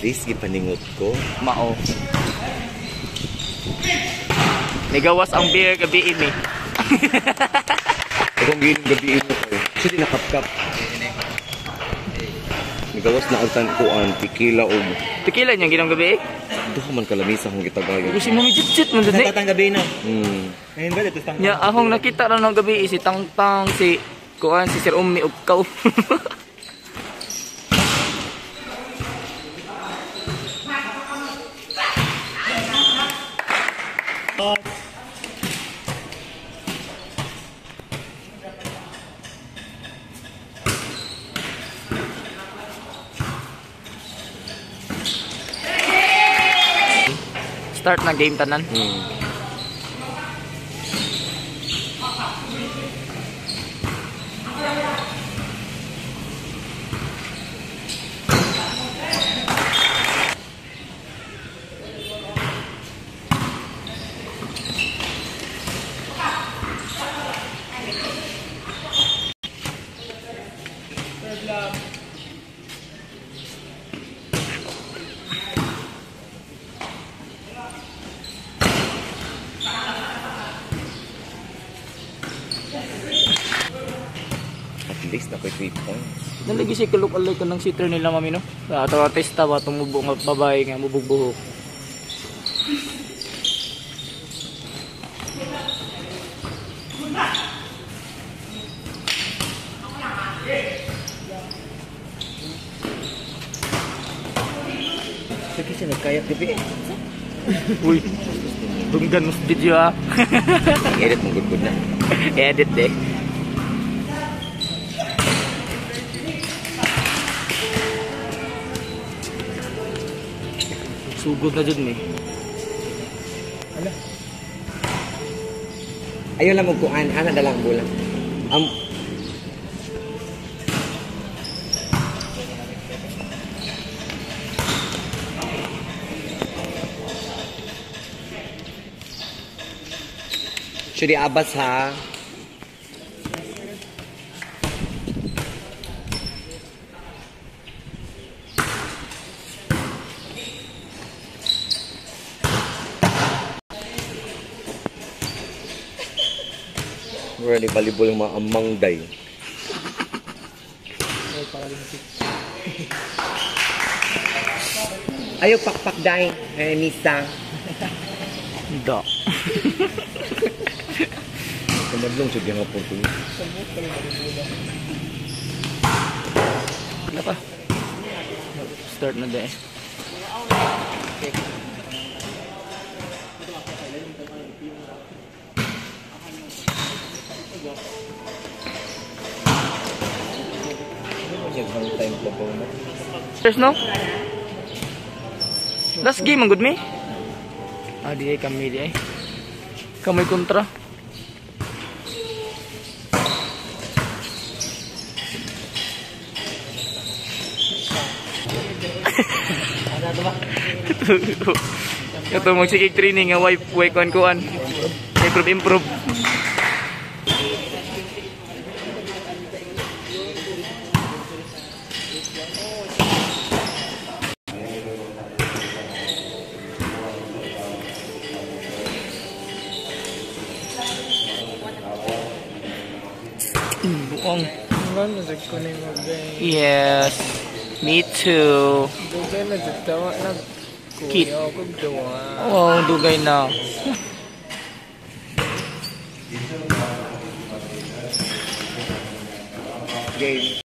least, gipaningot ko. Mao. Nigawas ang beer gabi ini. Akong giling gabi ino ko. Sige, nakapkap. Nagawas na ang kuan, tequila o Tequila niya ginang gabi. duha man kalamisa kung gitagayo. Gusto mo jit mo dun eh. Tatang gabi na. Hmm. Ngayon ba dito tang. Nya ahong nakita ra ng gabi si Tang Tang si kuan si Sir Ummi ug kaw. Start na game tanan. Hmm. At least na 3 points. Nalagi si kalok alay ka ng sitter nila mami no. Sa ato testa ba tumubo nga babae nga mubugbuhok. Sige siya nagkayak gabi. Uy. Dunggan mas video ha. Edit mo good good na. Edit eh. Sugod na dyan eh. Ayaw lang mo ana dalang bulang. Am Shuri abas ha. Really valuable yung mga amangday. Ayaw pakpak dahil, eh, misa. Da. Kumadlong siya diyan nga po ito. Wala pa. Start na dahil. Yung There's no? Last game good me? Ah, di ay kami di ay. Kamay kontra. Ito magsikig training nga wipe way kuan kuan. Improve improve. Ano sa ko na yung magay. Yes. Me too. Dugay na sa tawa na. Kit. Kuya ako gawa. Oh, dugay na. Game.